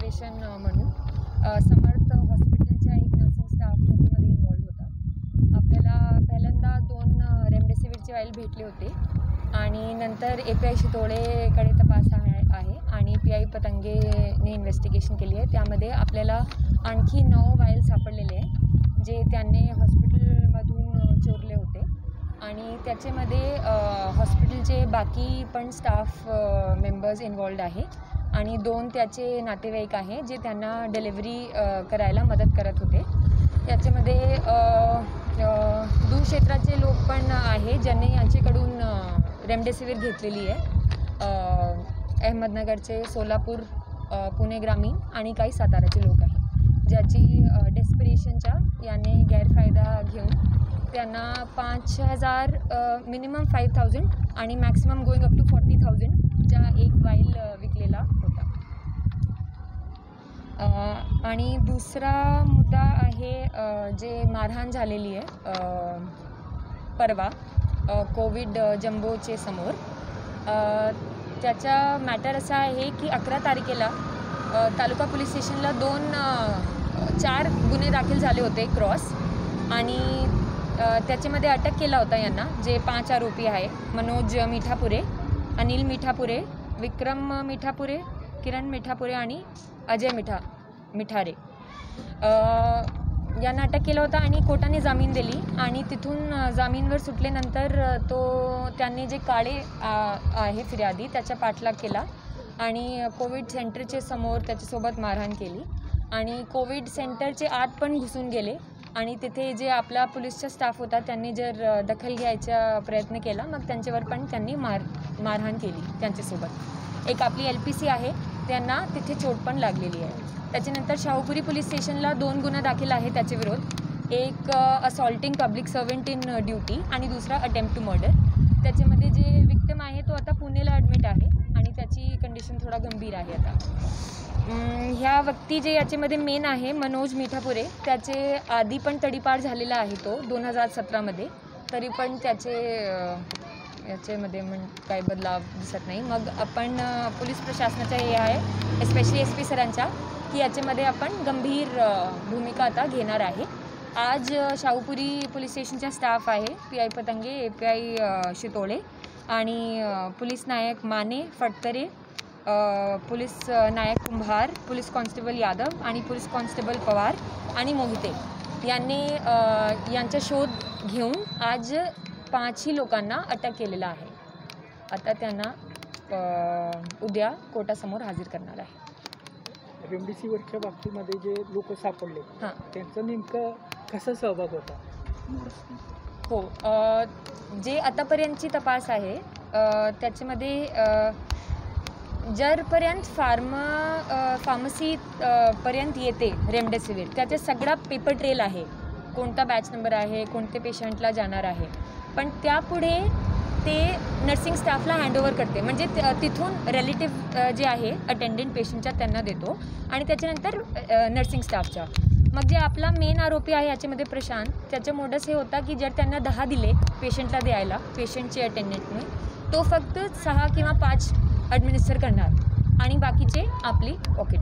Operation म्हणून समर्थ हॉस्पिटलच्या एक नर्सिंग स्टाफ त्याच्यामध्ये इन्वॉल्ड होता. आपल्याला पहिल्यांदा दोन रेमडेसिवीरचे वाईल भेटले होते आणि नंतर ए पी आय शितोळेकडे तपास आहे आहे आणि पी आय पतंगेने इन्व्हेस्टिगेशन केली आहे. त्यामध्ये आपल्याला आणखी नऊ वाईल सापडलेले आहे जे त्यांनी हॉस्पिटलमधून चोरले होते. आणि त्याच्यामध्ये हॉस्पिटलचे बाकी पण स्टाफ मेंबर्स इन्वॉल्ड आहे. आणि दोन त्याचे नातेवाईक आहे जे त्यांना डिलेवरी करायला मदत करत होते. त्याच्यामध्ये दूरक्षेत्राचे दूर क्षेत्राचे लोक पण आहे ज्यांनी यांच्याकडून रेमडेसिवीर घेतलेली आहे. अहमदनगरचे सोलापूर पुणे ग्रामीण आणि काही साताराचे लोक आहे ज्याची डेस्पिरेशनच्या याने गैरफायदा घेऊन त्यांना पाच हजार मिनिमम फाईव्ह थाउजंड आणि maximum going up to forty थाउजंडच्या एक वाईल अ, विकलेला होता अ, आणि दुसरा मुद्दा आहे जे मारहाण झालेली आहे परवा कोविड जम्बोचे समोर. त्याचा मॅटर असा आहे की अकरा तारखेला तालुका पोलीस स्टेशनला दोन चार गुन्हे दाखल झाले होते क्रॉस. आणि त्याच्यामध्ये अटक केला होता यांना जे पाच आरोपी आहे मनोज मिठापुरे अनिल मिठापुरे विक्रम मिठापुरे किरण मिठापुरे आणि अजय मिठा. मिठारे. यांना अटक केलं होतं आणि कोर्टाने जामीन दिली आणि तिथून जामीनवर सुटल्यानंतर तो त्यांनी जे काळे आहे फिर्यादी त्याचा पाठलाग केला आणि कोविड सेंटरचे समोर त्याच्यासोबत मारहाण केली आणि कोविड सेंटरचे आत पण घुसून गेले आणि तिथे जे आपला पोलीसचा स्टाफ होता त्यांनी जर दखल घ्यायचा प्रयत्न केला मग त्यांच्यावर पण त्यांनी मार मारहाण केली त्यांच्यासोबत. एक आपली एल पी सी आहे त्यांना तिथे चोट पण लागलेली आहे त्याच्यानंतर शाहूपुरी पोलीस स्टेशनला दोन गुन्हा दाखल आहे त्याचे विरोध एक assaulting public servant in duty आणि दुसरा अटेम्प्ट टू मर्डर त्याच्यामध्ये जे विक्टम आहे तो आता पुणेला ॲडमिट आहे आणि त्याची कंडिशन थोडा गंभीर आहे आता ह्या व्यक्ती जे याच्यामध्ये मेन आहे मनोज मिठापुरे त्याचे आधी पण तडीपार झालेला आहे तो दोन हजार सतरामध्ये तरी पण त्याचे याच्यामध्ये म्हण काही बदलाव दिसत नाही. मग आपण पोलीस प्रशासनाच्या हे आहे एस्पेशली एस पी सरांच्या की याच्यामध्ये आपण गंभीर भूमिका आता घेणार आहे. आज शाहूपुरी पोलीस स्टेशनच्या स्टाफ आहे P I Patange A P I Shitole आणि police Naik Mane Phatkare police Naik Kumbhar police constable Yadav आणि पोलीस कॉन्स्टेबल पवार आणि मोहिते यांनी यांचा शोध घेऊन आज पाचही लोकांना अटक केलेला आहे. आता त्यांना उद्या कोर्टासमोर हजर करणार आहे. रेमडेसिवीरच्या बाबतीमध्ये जे लोक सापडले हां. त्यांचा नेमकं कसा सहभाग होता? हो जे आतापर्यंतची तपास आहे त्याच्यामध्ये जरपर्यंत फार्मा फार्मसी पर्यंत येते रेमडेसिवीर त्याचे सगळा पेपर ट्रेल आहे. कोणता बॅच नंबर आहे कोणते पेशंटला जाणार आहे. पण त्यापुढे ते नर्सिंग स्टाफला हँडओव्हर करते. म्हणजे त- तिथून रिलेटिव्ह जे आहे अटेंडंट पेशंटच्या त्यांना देतो. आणि त्याच्यानंतर नर्सिंग स्टाफच्या मग जे आपला मेन आरोपी आहे याच्यामध्ये प्रशांत त्याचं मोडस हे होता की जर त्यांना दहा दिले पेशंटला द्यायला पेशंटचे अटेंडंटने तो फक्त सहा किंवा पाच ॲडमिनिस्टर करणार. आणि बाकीचे आपली पॉकेट